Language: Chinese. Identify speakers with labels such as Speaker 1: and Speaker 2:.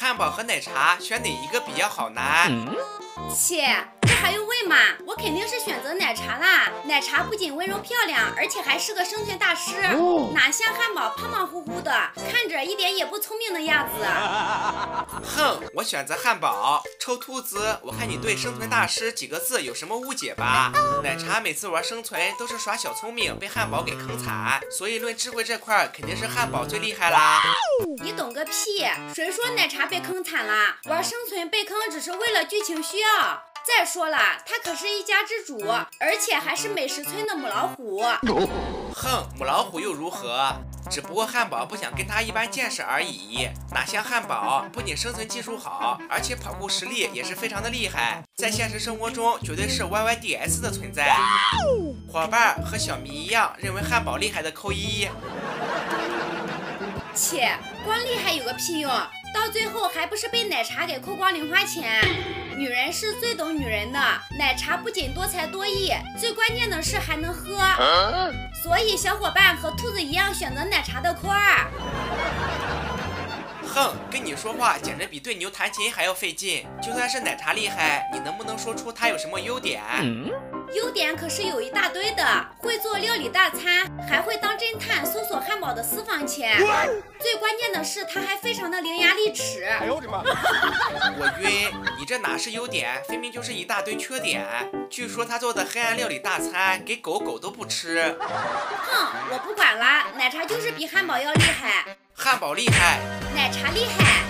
Speaker 1: 汉堡和奶茶选哪一个比较好呢？
Speaker 2: 切，这还用问吗？我肯定是选择奶茶啦！奶茶不仅温柔漂亮，而且还是个生存大师，哪像汉堡胖胖乎乎的，看着一点也不聪明的样子。
Speaker 1: 哼，我选择汉堡。臭兔子，我看你对“生存大师”几个字有什么误解吧？奶茶每次玩生存都是耍小聪明，被汉堡给坑惨，所以论智慧这块肯定是汉堡最厉害啦。
Speaker 2: 你懂个屁！谁说奶茶被坑惨了？玩生存被坑只是为了剧情需要。再说了，他可是一家之主，而且还是美食村的母老虎。
Speaker 1: 哼，母老虎又如何？只不过汉堡不想跟他一般见识而已。哪像汉堡，不仅生存技术好，而且跑酷实力也是非常的厉害，在现实生活中绝对是 YYDS 的存在。伙伴和小迷一样认为汉堡厉害的扣一。
Speaker 2: 切，光厉害有个屁用！到最后还不是被奶茶给扣光零花钱？女人是最懂女人的，奶茶不仅多才多艺，最关键的是还能喝。所以小伙伴和兔子一样选择奶茶的扣二。
Speaker 1: 哼，跟你说话简直比对牛弹琴还要费劲。就算是奶茶厉害，你能不能说出它有什么优点？
Speaker 2: 优点可是有一大堆的，会做料理大餐，还会当侦探搜索汉堡的私房钱。最关键的是，他还非常的伶牙俐齿。哎呦我的妈！
Speaker 1: 我晕，你这哪是优点，分明就是一大堆缺点。据说他做的黑暗料理大餐给狗狗都不吃。
Speaker 2: 哼，我不管了，奶茶就是比汉堡要厉害。
Speaker 1: 汉堡厉害，
Speaker 2: 奶茶厉害。